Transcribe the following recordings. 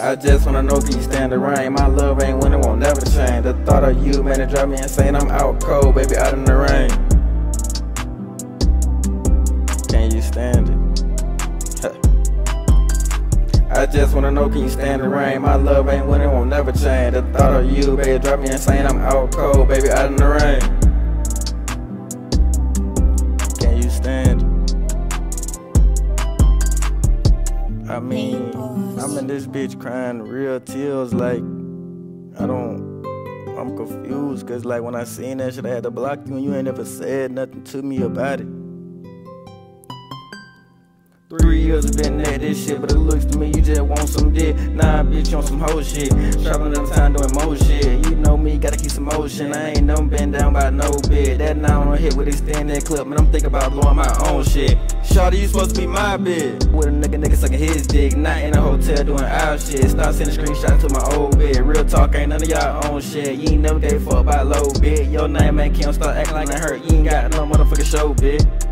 I just wanna know can you stand the rain? My love ain't winning, won't never change. The thought of you, man, it drive me insane. I'm out cold, baby, out in the rain. Can you stand it? I just wanna know can you stand the rain? My love ain't winning, won't never change. The thought of you, baby, drive me insane. I'm out cold, baby, out in the rain. Mean, I'm in this bitch crying real tears like I don't I'm confused cause like when I seen that shit I had to block you and you ain't never said nothing to me about it. Three years have been at this shit, but it looks to me you just want some dick. Nah, bitch, you on some whole shit. Traveling the time doing more shit. Motion. I ain't never been down by no bit. That now on hit with extended clip, man. I'm thinking about blowing my own shit. Shawty, you supposed to be my bitch. With a nigga, nigga sucking his dick. Not in a hotel doing our shit. Start sending screenshots to my old bitch. Real talk, ain't none of y'all own shit. You ain't never gave fuck about low bit. Your name ain't Kim, start acting like it hurt. You ain't got no motherfucking show, bitch.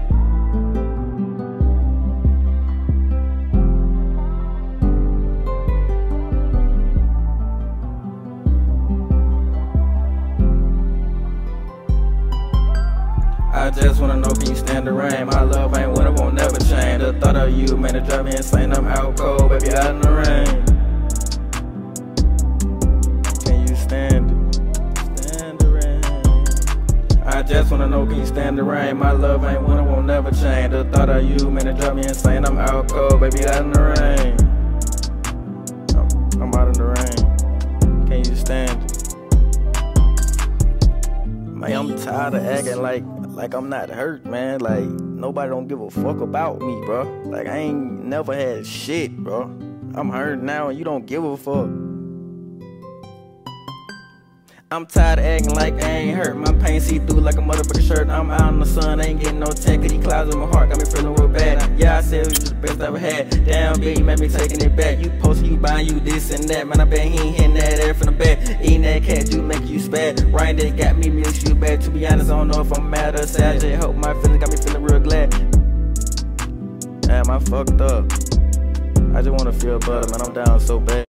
I just wanna know can you stand the rain? My love ain't winter, won't never change. The thought of you, man, it drive me insane. I'm out cold, baby, out in the rain. Can you stand it? Stand the rain. I just wanna know can you stand the rain? My love ain't winter, won't never change. The thought of you, man, it drive me insane. I'm out cold, baby, out in the rain. I'm tired of acting like like I'm not hurt, man. Like nobody don't give a fuck about me, bro. Like I ain't never had shit, bro. I'm hurt now and you don't give a fuck. I'm tired of acting like I ain't hurt. My pain see through like a motherfucking shirt. I'm out in the sun, ain't getting no tan. Cause these clouds in my heart got me feeling real bad. Yeah, I said it was the best I ever had. Damn, bitch, you made me taking it back. You posting, you buying, you this and that. Man, I bet he ain't hitting that air from the back. Eating that cat, you make you spat. Right there got me miss you bad. To be honest, I don't know if I'm mad or sad. I just hope my feelings got me feeling real glad. Damn, I fucked up. I just wanna feel better, man. I'm down so bad.